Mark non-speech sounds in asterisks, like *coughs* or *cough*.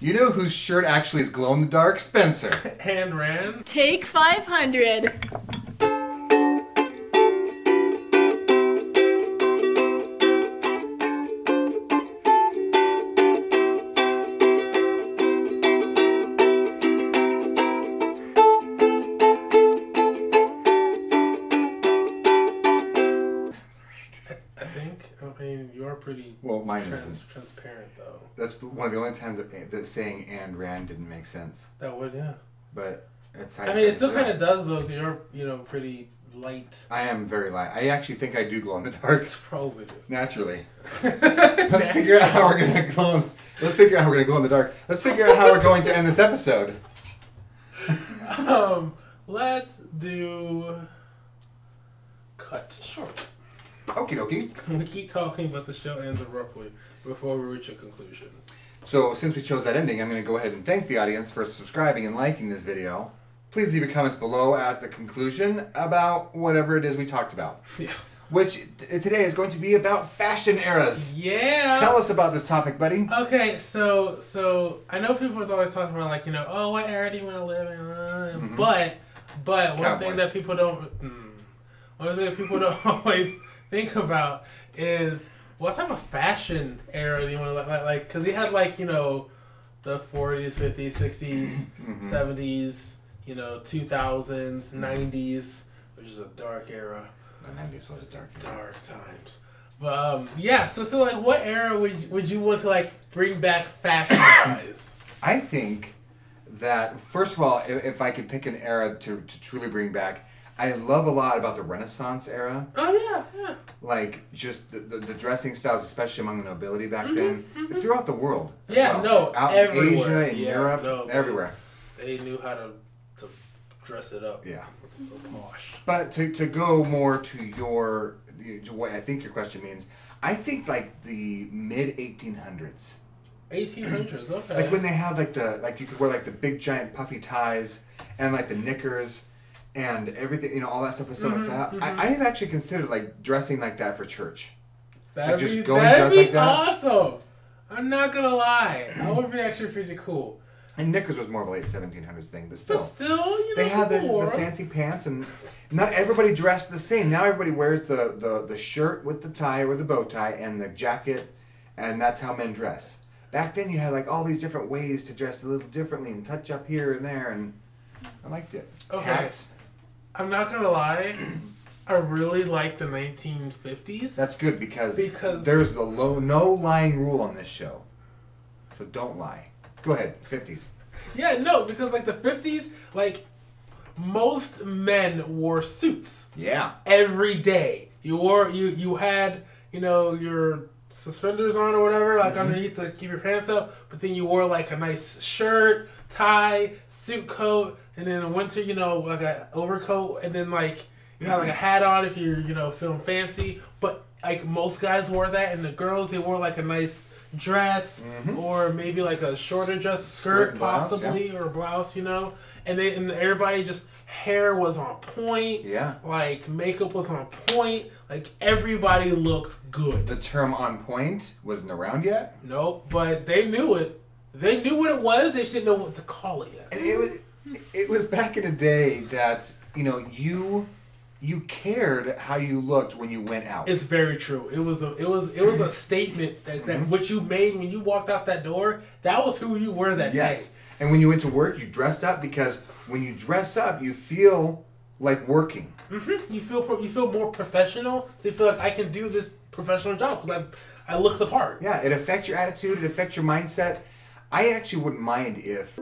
You know whose shirt actually is glow in the dark? Spencer. *laughs* Hand ran. Take 500. I mean, you're pretty Well, mine trans- isn't. transparent though. That's the, one of the only times that, that saying and ran didn't make sense. That would, yeah. But it's. I mean, it still kind of does though. 'cause You're, you know, pretty light. I am very light. I actually think I do glow in the dark It's *laughs* Probably. naturally. *laughs* Let's figure out how we're gonna *laughs* glow. In, let's figure out how we're gonna glow in the dark. Let's figure out how we're going to end this episode. um, let's do cut short. Okie dokie. We keep talking, but the show ends abruptly before we reach a conclusion. So since we chose that ending, I'm going to go ahead and thank the audience for subscribing and liking this video. Please leave your comments below at the conclusion about whatever it is we talked about. Yeah. Which t- today is going to be about fashion eras. Yeah. Tell us about this topic, buddy. Okay, so so I know people are always talking about like you know oh what era do you want to live in, uh, but but one Cowboy. thing that people don't mm, one thing that people don't *laughs* always think about is what type of fashion era do you want to like like because he had like you know the 40s 50s 60s 70s you know 2000s 90s which is a dark era The 90s was a dark era. dark times. But um, yeah, so so like, what era would would you want to like bring back fashion wise? *coughs* I think that, first of all, if, if I could pick an era to, to truly bring back, I love a lot about the Renaissance era. oh yeah, yeah. like just the, the, the dressing styles, especially among the nobility back then, throughout the world. Mm-hmm, Yeah, well. no, out in. Asia, in Yeah, Europe, no, they- everywhere. They knew how to to dress it up. Yeah, So posh. but to, to go more to your to what I think your question means, I think like the mid eighteen hundreds, Eighteen hundreds. Okay. like when they had like the like you could wear like the big giant puffy ties and like the knickers. And everything, you know, all that stuff was so Mm-hmm, much style. I, I have actually considered like dressing like that for church. that'd just be, go and that'd be like that? awesome. I'm not gonna lie. That would be actually pretty cool. And knickers was more of a late 1700s thing, but still. But still, you know, they had the, the fancy pants and not everybody dressed the same now everybody wears the, the, the shirt with the tie or the bow tie and the jacket and that's how men dress back then you had like all these different ways to dress a little differently and touch up here and there and i liked it Okay. hats I'm not gonna lie. I really like the 1950s. that's good because, Because- there's the low no lying rule on this show so don't lie go ahead 50s Yeah, no, because like the fifties, like most men wore suits yeah every day. You wore you you had you know your suspenders on or whatever, like mm-hmm. underneath to keep your pants up. But then you wore like a nice shirt, tie, suit coat, and then in winter, you know, like a overcoat, and then like you had like a hat on if you're you know feeling fancy. But like most guys wore that, and the girls they wore like a nice dress mm-hmm. or maybe like a shorter dress Skirt skirt, blouse, possibly or a blouse, you know. And they and everybody just hair was on point. Yeah. Like makeup was on point. Like everybody looked good. the term on point wasn't around yet Nope, but they knew it. They knew what it was. They just didn't know what to call it yet. And it was it was back in a day that you know you you cared how you looked when you went out. It's very true. It was a it was it was a *laughs* statement that, that Mm-hmm. what you made when you walked out that door. That was who you were that yes, day. and when you went to work, you dressed up because when you dress up, you feel like working. hmm You feel you feel more professional. So you feel like I can do this professional job because I I look the part. Yeah, it affects your attitude. It affects your mindset. I actually wouldn't mind if